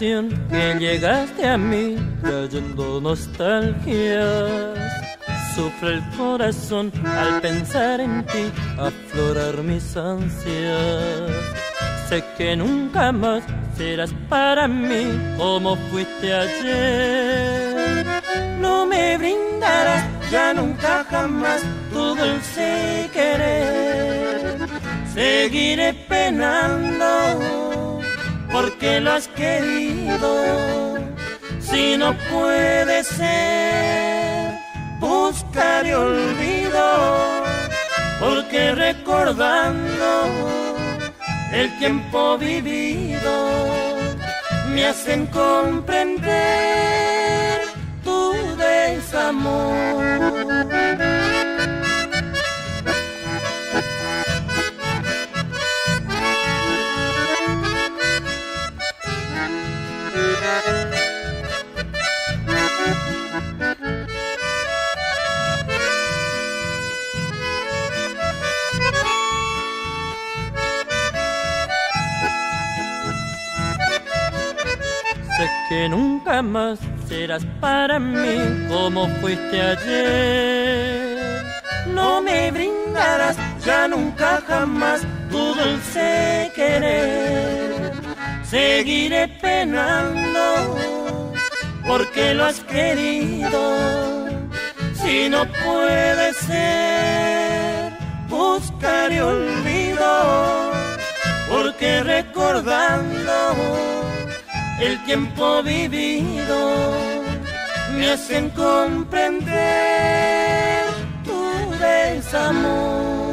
que llegaste a mí trayendo nostalgias. Sufre el corazón al pensar en ti, aflorar mis ansias. Sé que nunca más serás para mí como fuiste ayer. No me brindarás ya nunca jamás tu dulce querer. Seguiré penando porque lo has querido. Si no puede ser, buscaré olvido porque recordando el tiempo vivido me hacen comprender tu desamor. Que nunca más serás para mí como fuiste ayer. No me brindarás ya nunca jamás tu dulce querer. Seguiré penando porque lo has querido. Si no puede ser, buscaré olvido porque recordando el tiempo vivido me hacen comprender tu desamor.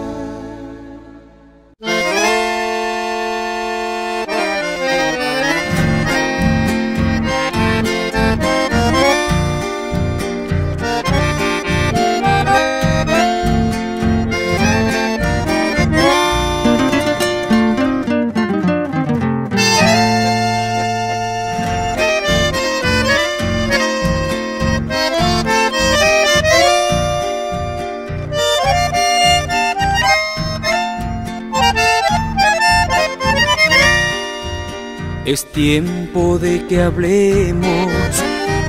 Tiempo de que hablemos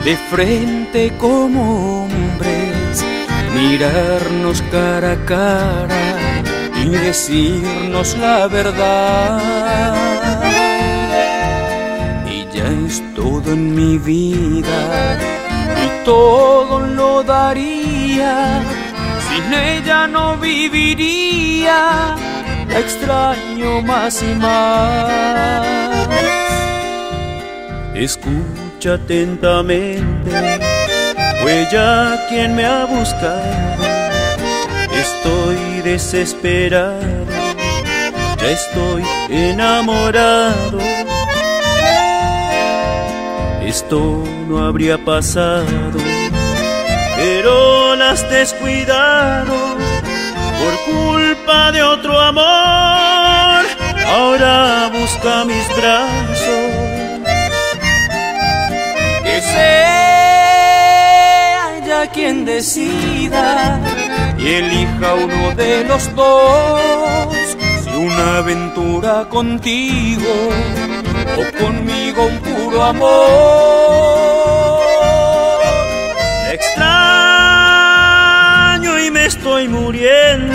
de frente como hombres, mirarnos cara a cara y decirnos la verdad. Ella es todo en mi vida y todo lo daría. Sin ella no viviría, la extraño más y más. Escucha atentamente, fue ya quien me ha buscado. Estoy desesperado, ya estoy enamorado. Esto no habría pasado, pero las descuidado por culpa de otro amor. Ahora busca mis brazos quien decida y elija uno de los dos. Si una aventura contigo o conmigo un puro amor. extraño y me estoy muriendo,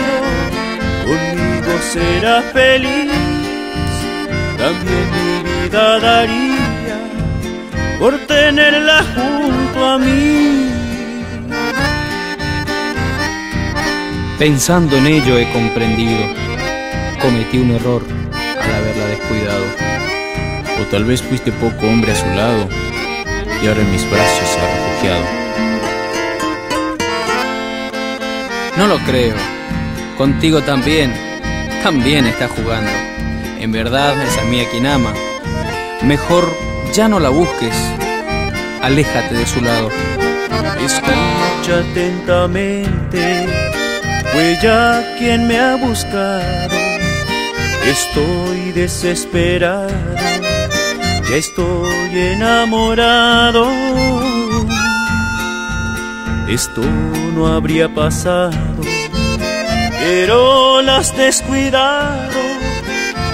conmigo será feliz, también mi vida daría por tenerla junto a mí. Pensando en ello he comprendido, cometí un error al haberla descuidado. O tal vez fuiste poco hombre a su lado y ahora en mis brazos se ha refugiado. No lo creo, contigo también, también está jugando. En verdad es a mí a quien ama. Mejor ya no la busques, aléjate de su lado. Escucha atentamente, fue ya quien me ha buscado. Estoy desesperado, ya estoy enamorado. Esto no habría pasado, pero las descuidado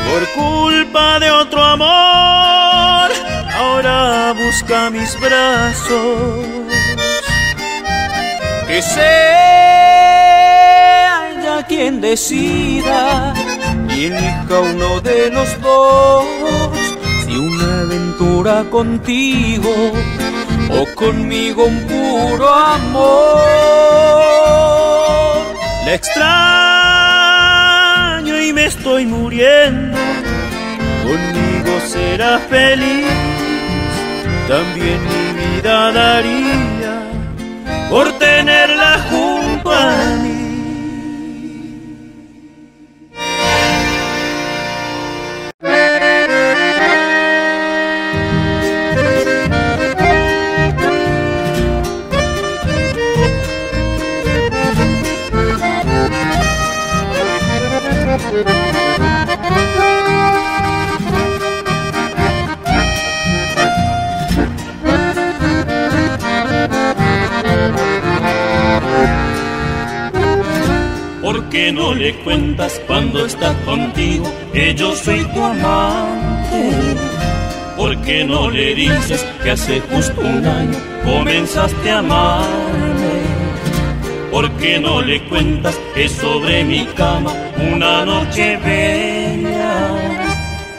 por culpa de otro amor. vida busca mis brazos. Que ya quien decida y elija uno de los dos si una aventura contigo o conmigo un puro amor. La extraño y me estoy muriendo, conmigo será feliz, también mi vida daría por tenerla junto a mí. Le cuentas cuando está contigo que yo soy tu amante? ¿Por qué no le dices que hace justo un año comenzaste a amarme? ¿Por qué no le cuentas que sobre mi cama una noche bella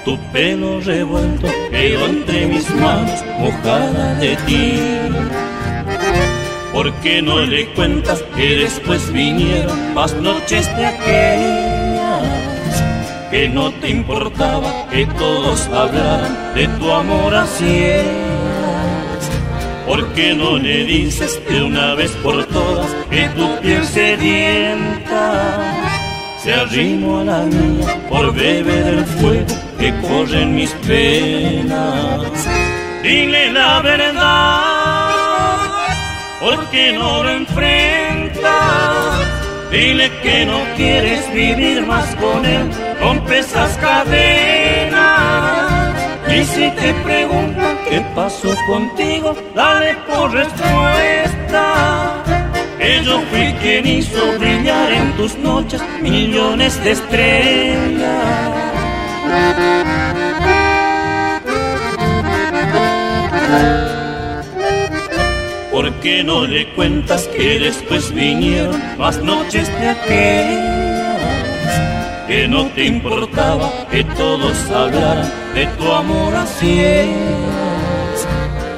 tu pelo revuelto quedó entre mis manos mojada de ti? ¿Por qué no le cuentas que después vinieron más noches de aquellas? Que no te importaba que todos hablaran de tu amor a ciegas. ¿Por qué no le dices de una vez por todas que tu piel sedienta se arrimó a la mía por beber el fuego que corre en mis penas? Dile la verdad ¿por qué no lo enfrentas? Dile que no quieres vivir más con él, rompe esas cadenas. Y si te preguntan qué pasó contigo, dale por respuesta. Que yo fui quien hizo brillar en tus noches millones de estrellas. ¿Por qué no le cuentas que después vinieron más noches de aquellas? Que no te importaba que todos hablaran de tu amor a ciegas.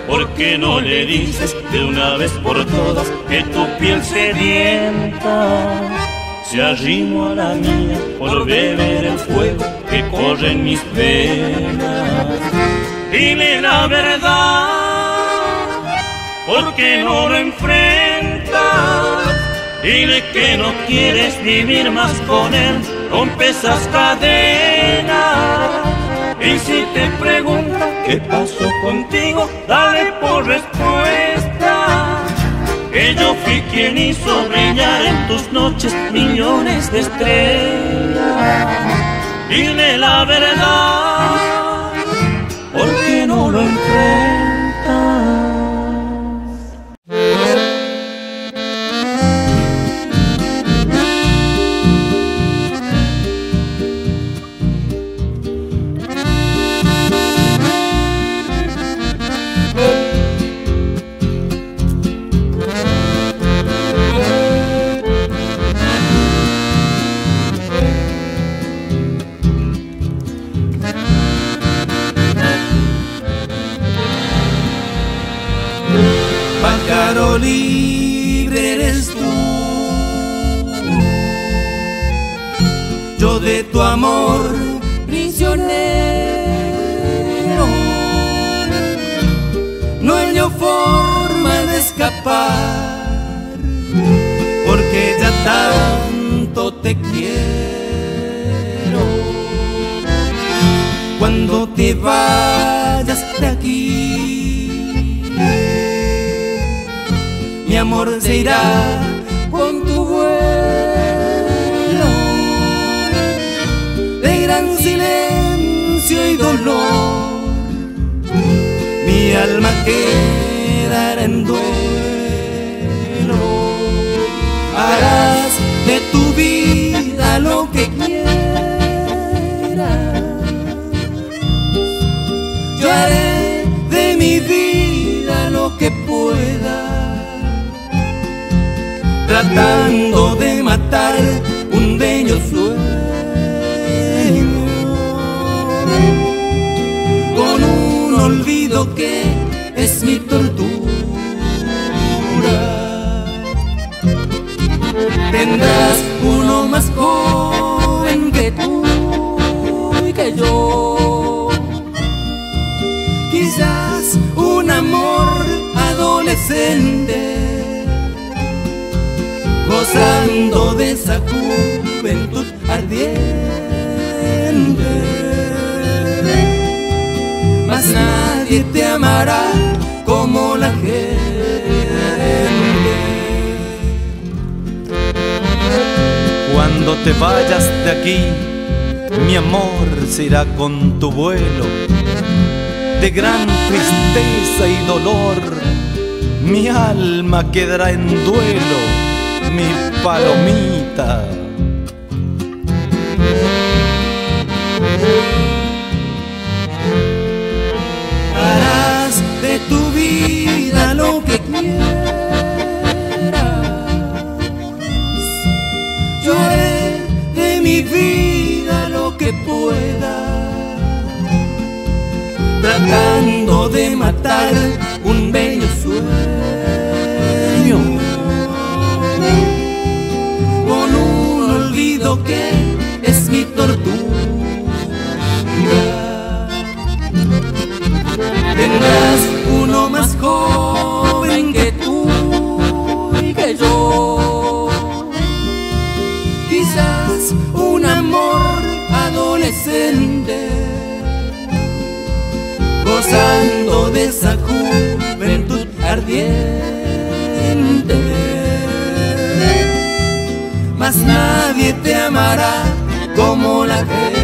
¿Por qué no le dices de una vez por todas que tu piel sedienta se arrimó a la mía por beber el fuego que corre en mis venas? Dile la verdad ¿por qué no lo enfrentas? Dile que no quieres vivir más con él, rompe esas cadenas. Y si te pregunta qué pasó contigo, dale por respuesta. Que yo fui quien hizo brillar en tus noches millones de estrellas. Dile la verdad, ¿por qué no lo enfrentas? Libre eres tú. Yo de tu amor prisionero, no hay forma de escapar, porque ya tanto te quiero. Cuando te vayas amor se irá con tu vuelo de gran silencio y dolor. Mi alma quedará en duelo. Harás de tu vida tratando de matar un bello sueño con un olvido que es mi tortura. Tendrás uno más joven que tú y que yo. Quizás un amor adolescente gozando de esa juventud ardiente. Mas nadie te amará como la gente. Cuando te vayas de aquí, mi amor será con tu vuelo. De gran tristeza y dolor, mi alma quedará en duelo, mi palomita. Harás de tu vida lo que quieras. Yo haré de mi vida lo que pueda. Tratando de matar un bello sueño. Que es mi tortura. Tendrás uno más joven que tú y que yo. Quizás un amor adolescente, gozando de esa juventud ardiente. Mas nadie amará como la gente.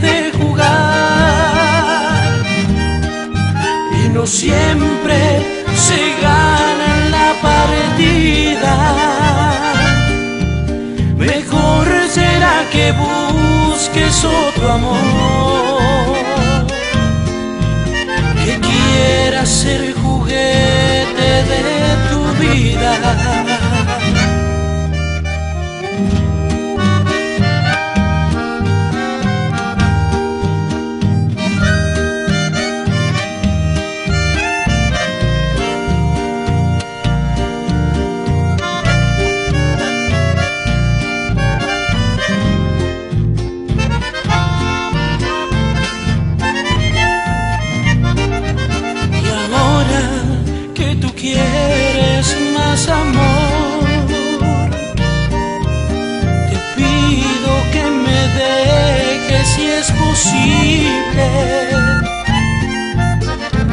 De jugar y no siempre se gana la partida. Mejor será que busques otro amor que quiera ser juguete de tu vida. Es posible.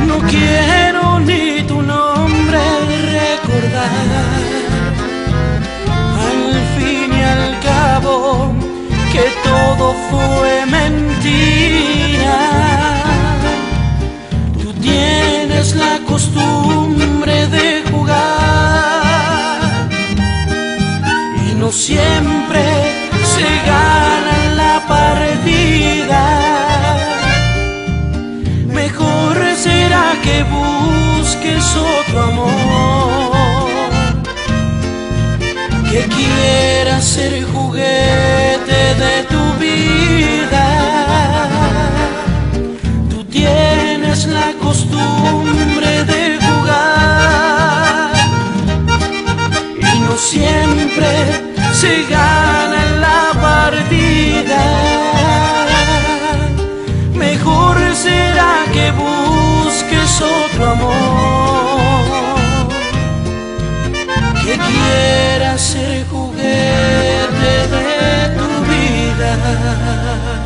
No quiero ni tu nombre recordar. Al fin y al cabo, que todo fue mentira. Tú tienes la costumbre de jugar y siempre se gana que busques otro amor que quiera ser juguete de tu vida. Tú tienes la costumbre de jugar y no siempre se gana otro amor que quiera ser juguete de tu vida.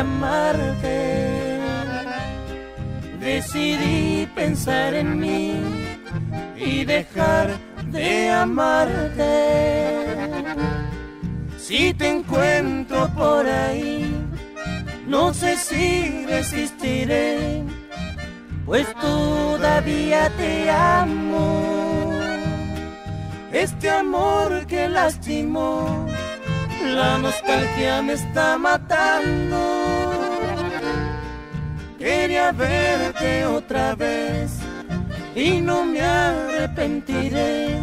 A llamarte. Decidí pensar en mí y dejar de amarte. Si te encuentro por ahí, no sé si resistiré, pues todavía te amo. Este amor que lastimó, la nostalgia me está matando. Quería verte otra vez y no me arrepentiré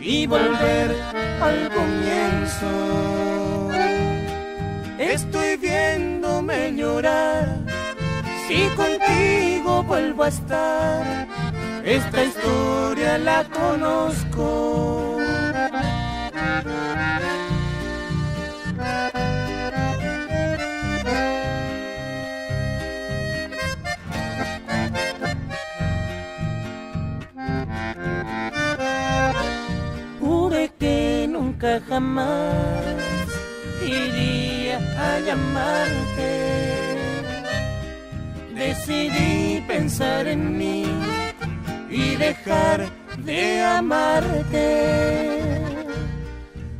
y volver al comienzo. Estoy viéndome llorar si contigo vuelvo a estar. Esta historia la conozco. Jamás iría a llamarte. Decidí pensar en mí y dejar de amarte.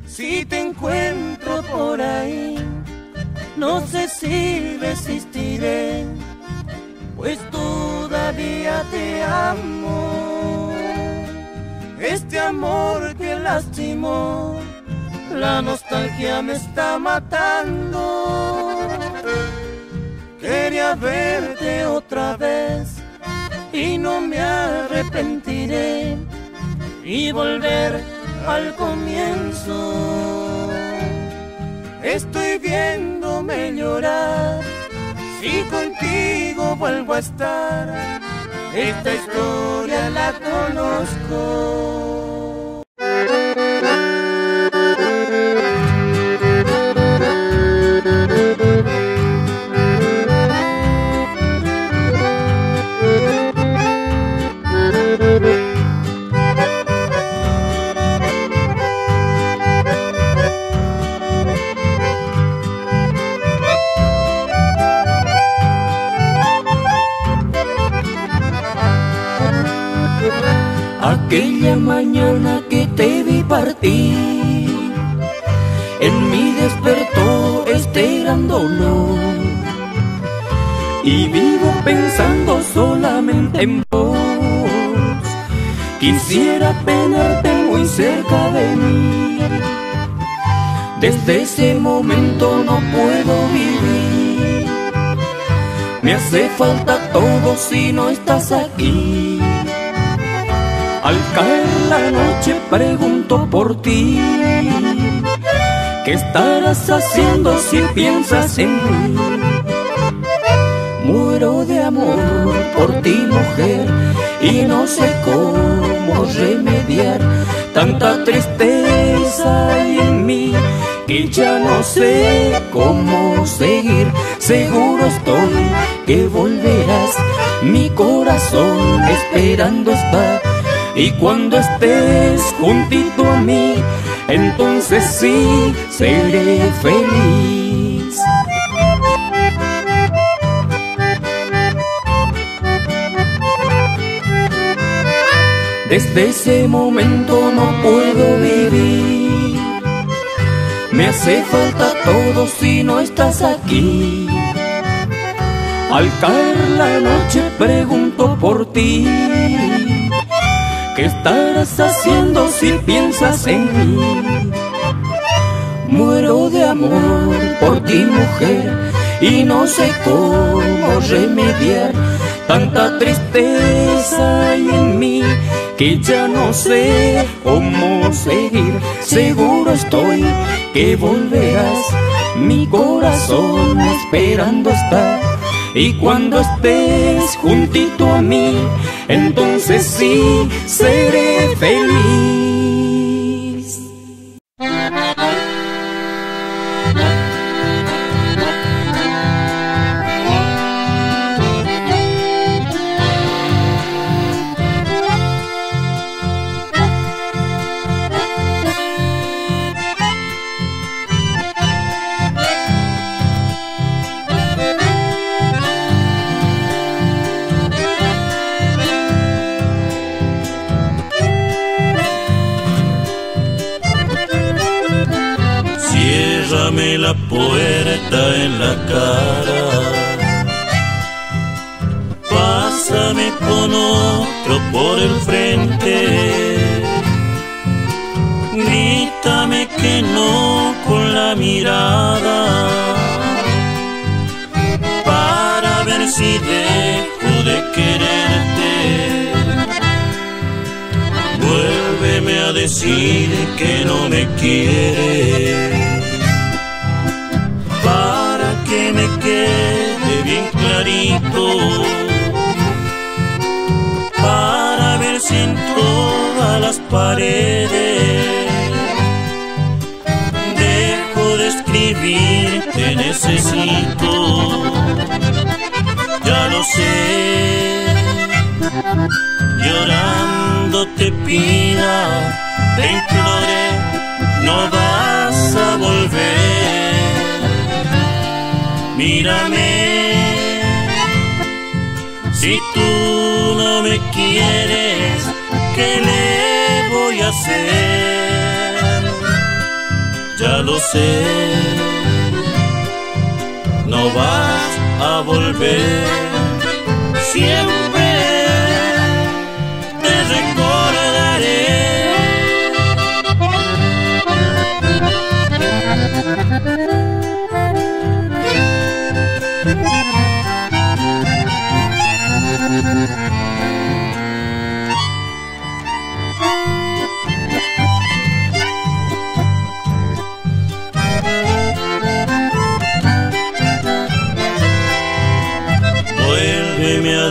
Si te encuentro por ahí, no sé si resistiré, pues todavía te amo. Este amor que lastimó, la nostalgia me está matando. Quería verte otra vez y no me arrepentiré y volver al comienzo. Estoy viéndome llorar si contigo vuelvo a estar. Esta historia la conozco. Aquella mañana que te vi partir, en mí despertó este gran dolor. Y vivo pensando solamente en vos. Quisiera tenerte muy cerca de mí. Desde ese momento no puedo vivir. Me hace falta todo si no estás aquí. Al caer la noche pregunto por ti. ¿Qué estarás haciendo si piensas en mí? Muero de amor por ti, mujer, y no sé cómo remediar tanta tristeza en mí que ya no sé cómo seguir. Seguro estoy que volverás, mi corazón esperando está. Y cuando estés juntito a mí, entonces sí seré feliz. Desde ese momento no puedo vivir. Me hace falta todo si no estás aquí. Al caer la noche pregunto por ti. ¿Qué estarás haciendo si piensas en mí? Muero de amor por ti, mujer, y no sé cómo remediar tanta tristeza en mí que ya no sé cómo seguir. Seguro estoy que volverás, mi corazón esperando está. Y cuando estés juntito a mí, entonces sí seré feliz. Si tú no me quieres, ¿qué le voy a hacer? Ya lo sé, no vas a volver. Siempre te recordaré.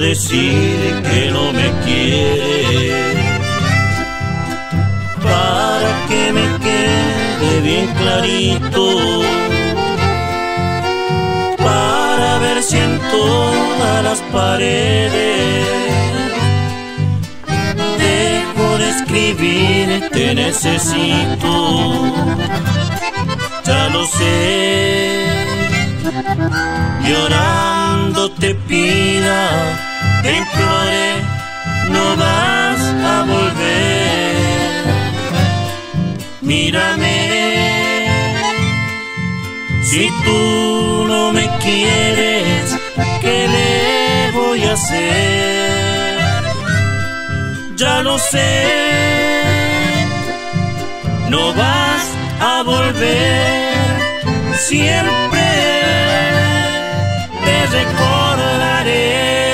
Decir que no me quieres para que me quede bien clarito. Para ver si en todas las paredes dejo de escribir te necesito ya lo sé. Llorando te pida, no vas a volver. Mírame, si tú no me quieres, ¿qué le voy a hacer? Ya lo sé, no vas a volver siempre. Te recordaré.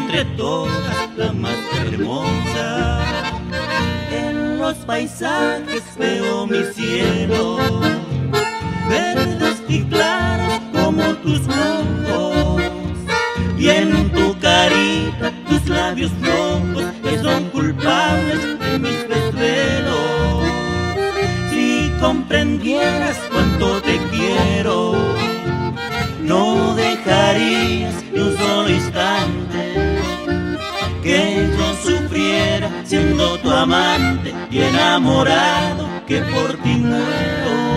entre todas la más hermosa. En los paisajes veo mi cielo, verdes y claros como tus ojos. Y en tu carita tus labios rojos que son culpables de mis desvelos. Si comprendieras amante y enamorado que por ti muero.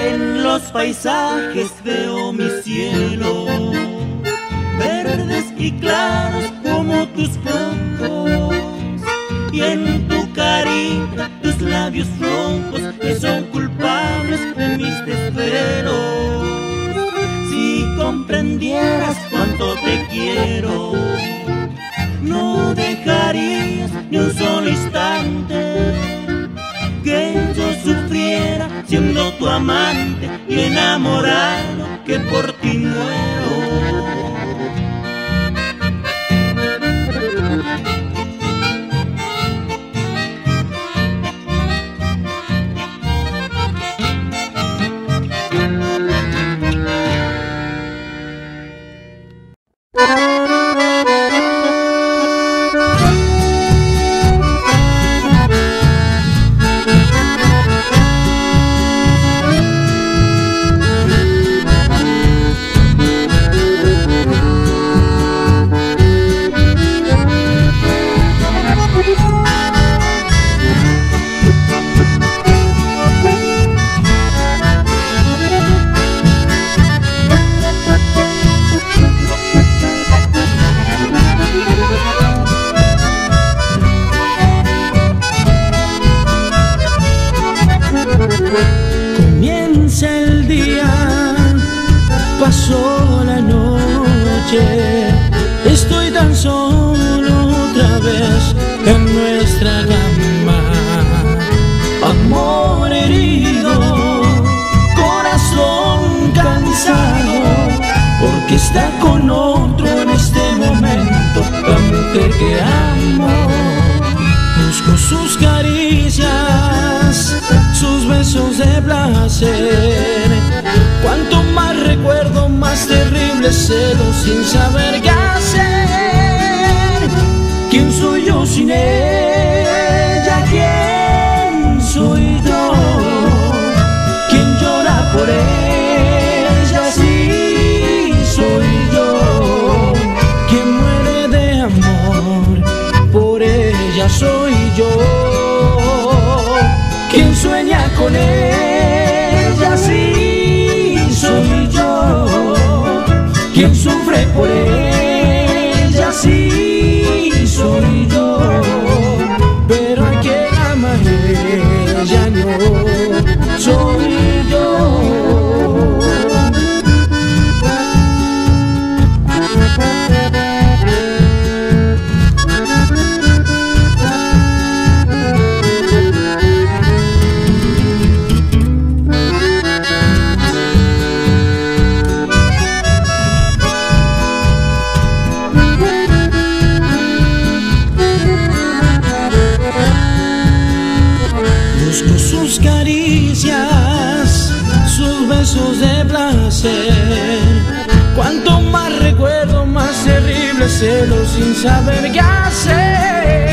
En los paisajes veo mi cielo claros como tus ojos y en tu carita tus labios rojos que son culpables de mis desvelos. Si comprendieras cuánto te quiero, no dejarías ni un solo instante que yo sufriera siendo tu amante y enamorado que por está con otro en este momento. La mujer que amo, busco sus caricias, sus besos de placer. Cuanto más recuerdo, más terrible celo sin saber qué hacer. ¿Quién soy yo sin él? name. sus caricias, sus besos de placer. Cuanto más recuerdo, más terrible celo sin saber qué hacer.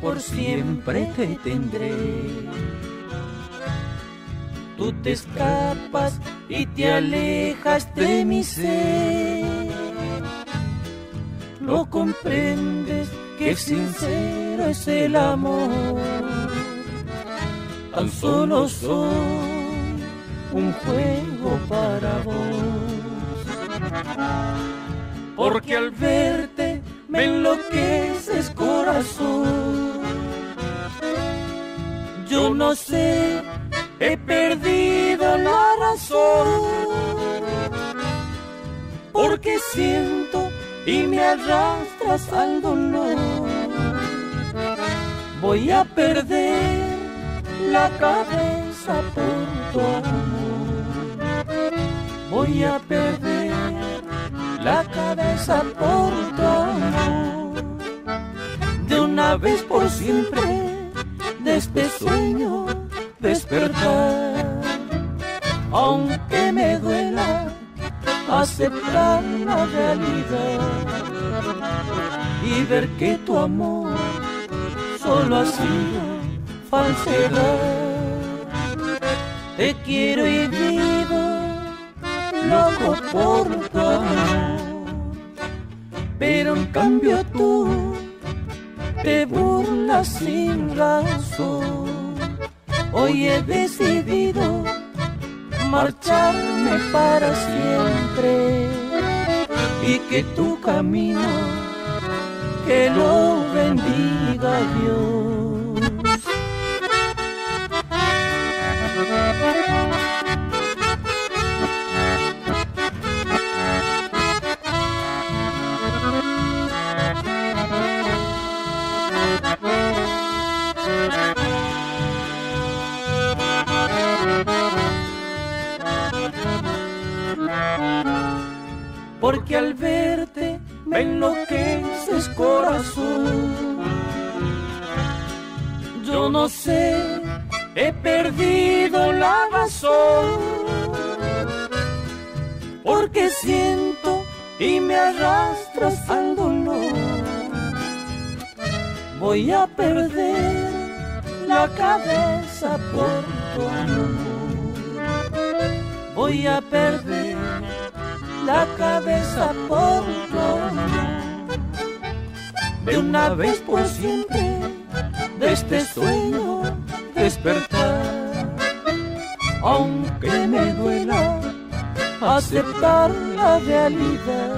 Por siempre te tendré, tú te escapas y te alejas de mi ser. No comprendes que sincero es el amor. Tan solo soy un juego para vos. Porque al verte me enloqueces corazón. Yo no sé, he perdido la razón. Porque siento y me arrastras al dolor. Voy a perder la cabeza por tu amor. Voy a perder la cabeza por tu amor. De una vez por siempre, de este sueño despertar. Aunque me duela aceptar la realidad y ver que tu amor solo ha sido falsedad. Te quiero y vivo loco por tu amor. Pero en cambio tú te burlas sin razón. Hoy he decidido marcharme para siempre y que tu camino que lo bendiga Dios. Porque al verte me enloqueces corazón. Yo no sé, he perdido la razón. Porque siento y me arrastras al dolor. Voy a perder la cabeza por tu amor. Voy a perder la cabeza por amor. De una vez por siempre, de este sueño despertar. Aunque me duela aceptar la realidad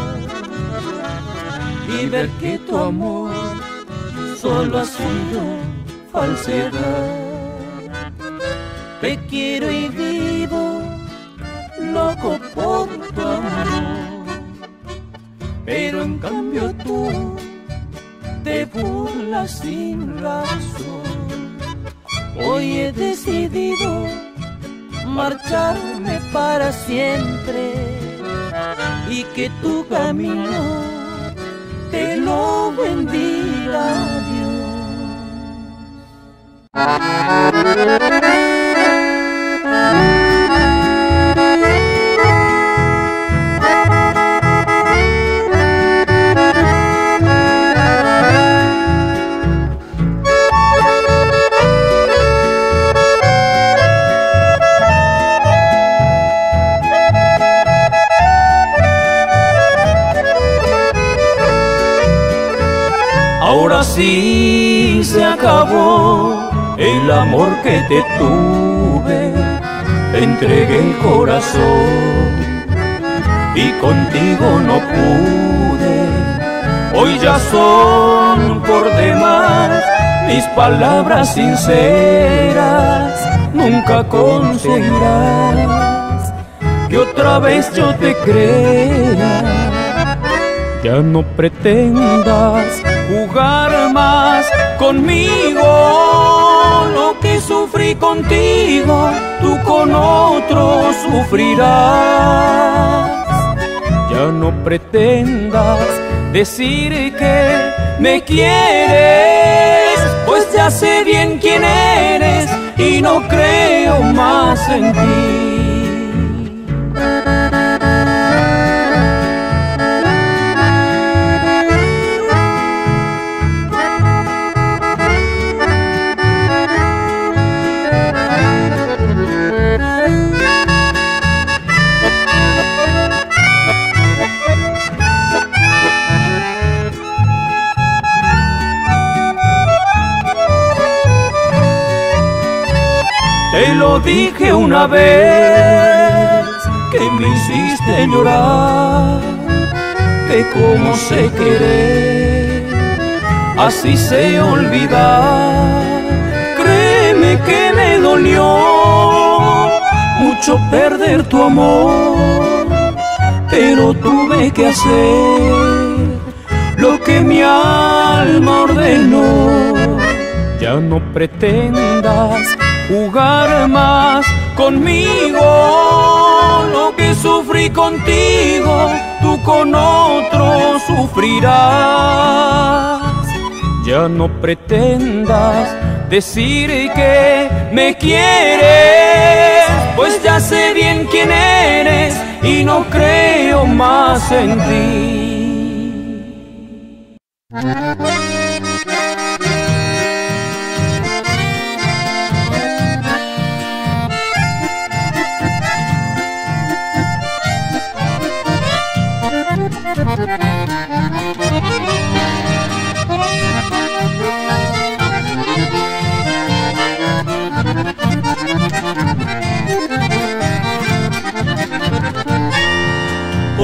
y ver que tu amor solo ha sido falsedad. Te quiero y vivo loco por tu amor, pero en cambio tú te burlas sin razón. Hoy he decidido marcharme para siempre y que tu camino te lo bendiga Dios. Así se acabó el amor que te tuve. Te entregué el corazón y contigo no pude. Hoy ya son por demás mis palabras sinceras. Nunca conseguirás que otra vez yo te crea. Ya no pretendas jugar más conmigo. Lo que sufrí contigo, tú con otro sufrirás. Ya no pretendas decir que me quieres, pues ya sé bien quién eres y no creo más en ti. Lo dije una vez que me hiciste llorar, que como sé querer, así sé olvidar. Créeme que me dolió mucho perder tu amor, pero tuve que hacer lo que mi alma ordenó. Ya no pretendas jugar más conmigo. Lo que sufrí contigo, tú con otro sufrirás. Ya no pretendas decir que me quieres, pues ya sé bien quién eres y no creo más en ti.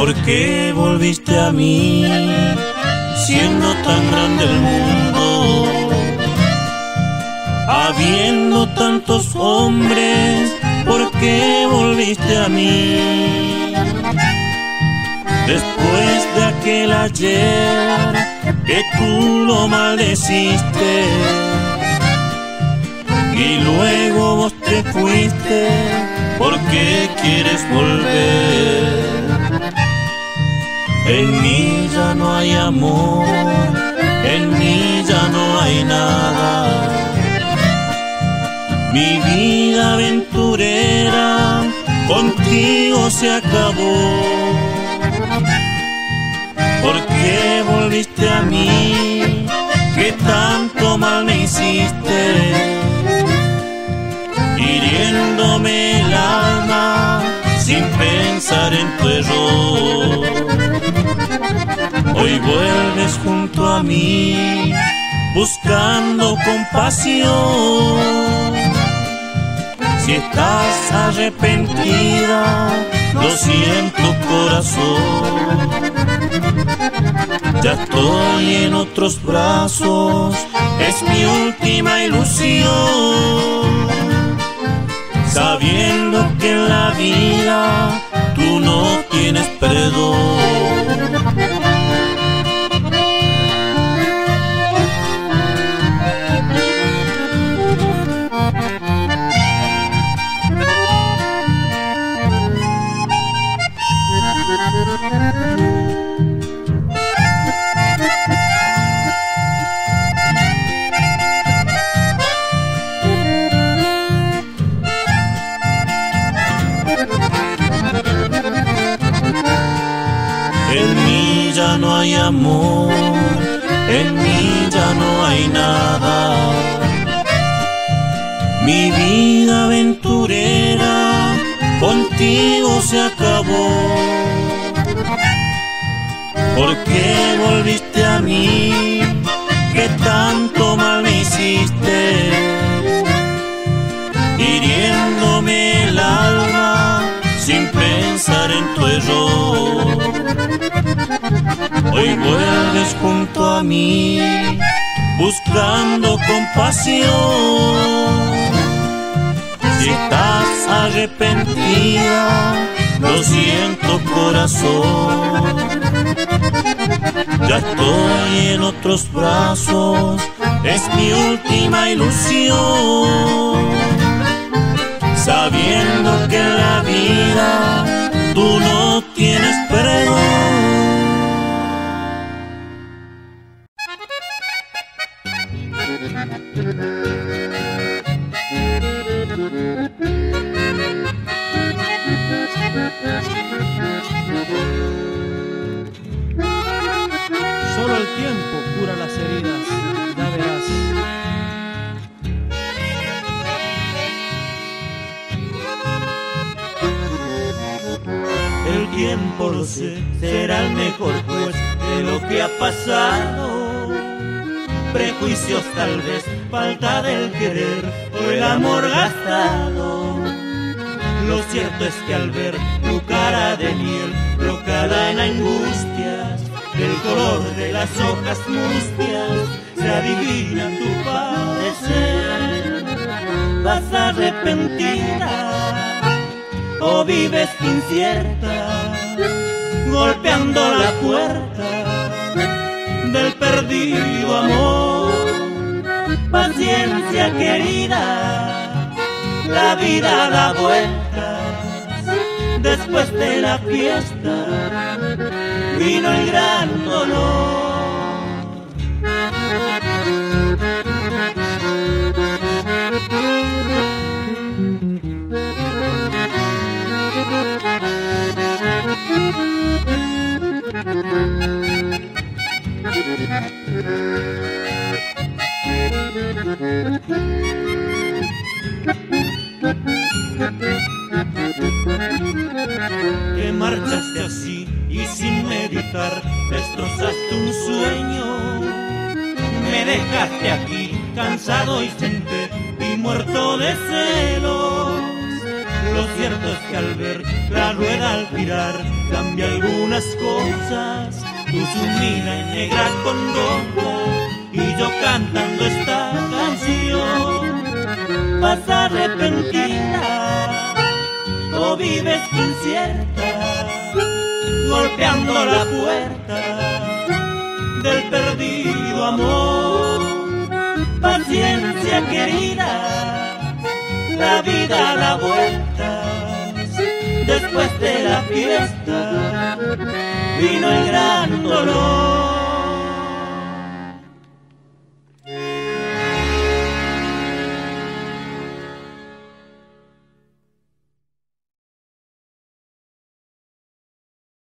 ¿Por qué volviste a mí siendo tan grande el mundo? Habiendo tantos hombres, ¿por qué volviste a mí? Después de aquel ayer que tú lo maldeciste y luego vos te fuiste, ¿por qué quieres volver? En mí ya no hay amor, en mí ya no hay nada. Mi vida aventurera contigo se acabó. ¿Por qué volviste a mí? Que tanto mal me hiciste, hiriéndome el alma sin pensar en tu error. Hoy vuelves junto a mí buscando compasión. Si estás arrepentida, lo siento corazón. Ya estoy en otros brazos, es mi última ilusión. Sabiendo que en la vida tú brazos es mi última ilusión, sabiendo que la vida Música rosas, tú sumida en negra con condola y yo cantando esta canción. Vas arrepentida o vives incierta, golpeando la puerta del perdido amor. Paciencia querida, la vida a la vuelta después de la fiesta vino el gran dolor.